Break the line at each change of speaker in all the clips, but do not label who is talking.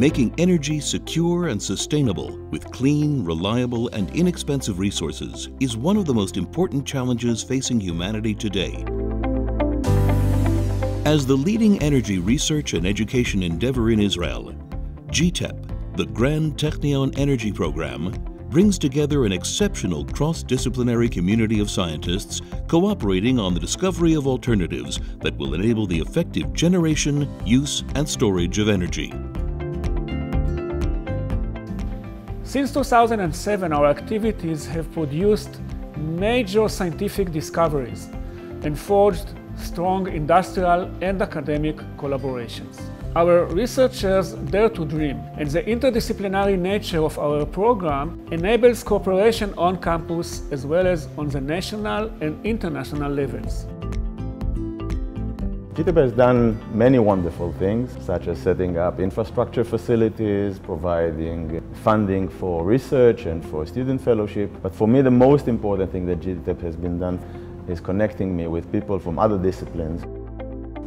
Making energy secure and sustainable with clean, reliable, and inexpensive resources is one of the most important challenges facing humanity today. As the leading energy research and education endeavor in Israel, GTEP, the Grand Technion Energy Program, brings together an exceptional cross-disciplinary community of scientists cooperating on the discovery of alternatives that will enable the effective generation, use, and storage of energy.
Since 2007, our activities have produced major scientific discoveries and forged strong industrial and academic collaborations. Our researchers dare to dream, and the interdisciplinary nature of our program enables cooperation on campus as well as on the national and international levels.
GTEP has done many wonderful things, such as setting up infrastructure facilities, providing funding for research and for student fellowship. But for me, the most important thing that GTEP has been done is connecting me with people from other disciplines.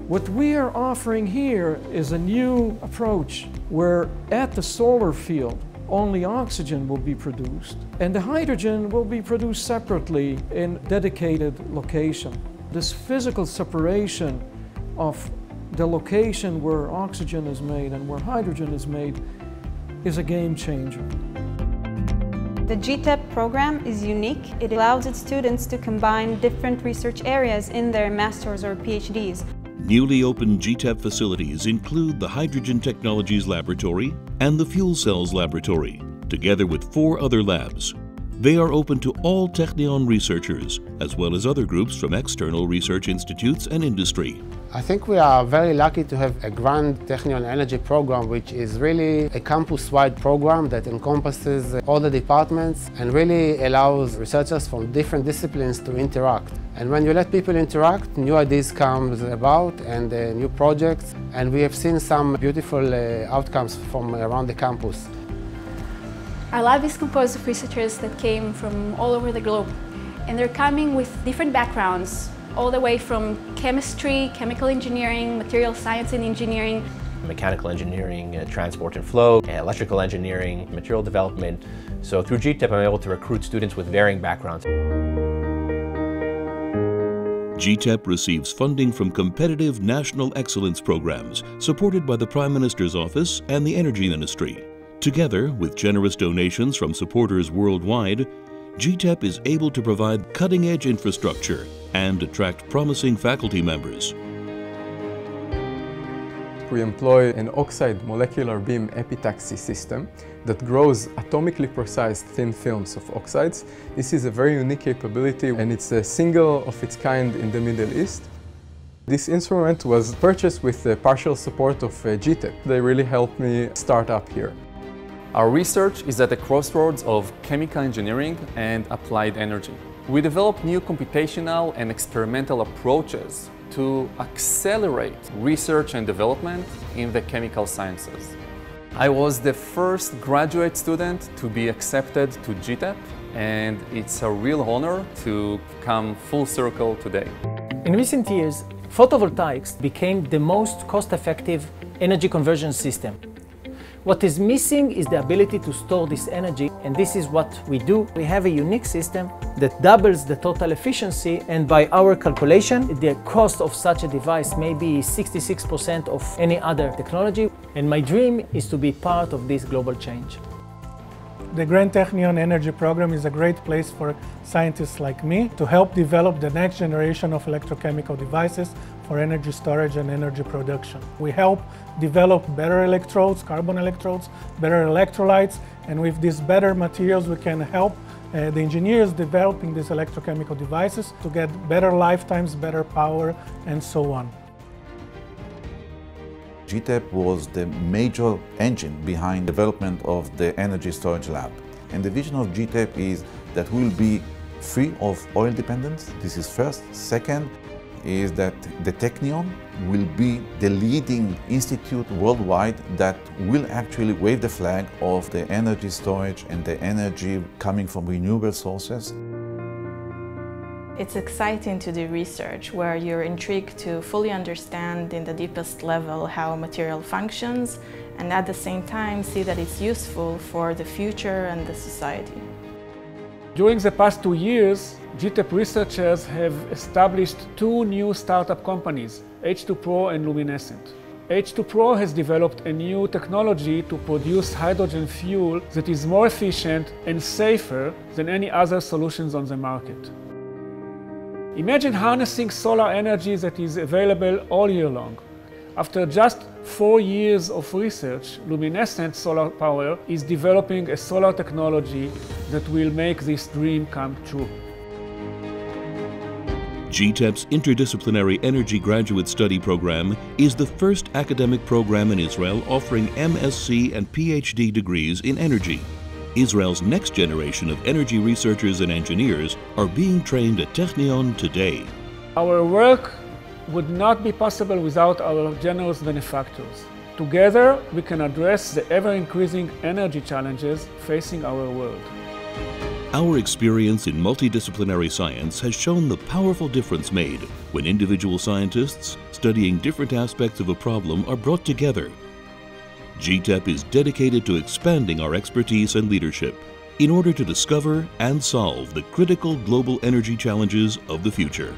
What we are offering here is a new approach where at the solar field only oxygen will be produced and the hydrogen will be produced separately in dedicated location. This physical separation of the location where oxygen is made and where hydrogen is made is a game changer.
The GTEP program is unique. It allows its students to combine different research areas in their master's or PhDs.
Newly opened GTEP facilities include the Hydrogen Technologies Laboratory and the Fuel Cells Laboratory, together with four other labs. They are open to all Technion researchers, as well as other groups from external research institutes and industry.
I think we are very lucky to have a Grand Technion Energy program, which is really a campus-wide program that encompasses all the departments and really allows researchers from different disciplines to interact. And when you let people interact, new ideas come about and uh, new projects, and we have seen some beautiful uh, outcomes from around the campus.
Our lab is composed of researchers that came from all over the globe, and they're coming with different backgrounds, all the way from chemistry, chemical engineering, material science and engineering,
mechanical engineering, uh, transport and flow, uh, electrical engineering, material development. So through GTEP, I'm able to recruit students with varying backgrounds.
GTEP receives funding from competitive national excellence programs supported by the Prime Minister's Office and the Energy Ministry. Together, with generous donations from supporters worldwide, GTEP is able to provide cutting-edge infrastructure and attract promising faculty members.
We employ an oxide molecular beam epitaxy system that grows atomically precise thin films of oxides. This is a very unique capability and it's a single of its kind in the Middle East. This instrument was purchased with the partial support of uh, GTEP. They really helped me start up here.
Our research is at the crossroads of chemical engineering and applied energy. We develop new computational and experimental approaches to accelerate research and development in the chemical sciences. I was the first graduate student to be accepted to GTEP and it's a real honor to come full circle today.
In recent years, photovoltaics became the most cost-effective energy conversion system what is missing is the ability to store this energy, and this is what we do. We have a unique system that doubles the total efficiency, and by our calculation, the cost of such a device may be 66% of any other technology. And my dream is to be part of this global change.
The Grand Technion Energy Program is a great place for scientists like me to help develop the next generation of electrochemical devices for energy storage and energy production. We help develop better electrodes, carbon electrodes, better electrolytes, and with these better materials we can help uh, the engineers developing these electrochemical devices to get better lifetimes, better power, and so on.
GTEP was the major engine behind development of the energy storage lab. And the vision of GTEP is that we'll be free of oil dependence. This is first. Second is that the Technion will be the leading institute worldwide that will actually wave the flag of the energy storage and the energy coming from renewable sources.
It's exciting to do research where you're intrigued to fully understand in the deepest level how material functions and at the same time see that it's useful for the future and the society.
During the past two years, GTEP researchers have established two new startup companies, H2Pro and Luminescent. H2Pro has developed a new technology to produce hydrogen fuel that is more efficient and safer than any other solutions on the market. Imagine harnessing solar energy that is available all year long. After just four years of research, Luminescent Solar Power is developing a solar technology that will make this dream come true.
GTEP's Interdisciplinary Energy Graduate Study Program is the first academic program in Israel offering MSc and PhD degrees in energy. Israel's next generation of energy researchers and engineers are being trained at Technion today.
Our work would not be possible without our generous benefactors. Together, we can address the ever-increasing energy challenges facing our world.
Our experience in multidisciplinary science has shown the powerful difference made when individual scientists studying different aspects of a problem are brought together. GTEP is dedicated to expanding our expertise and leadership in order to discover and solve the critical global energy challenges of the future.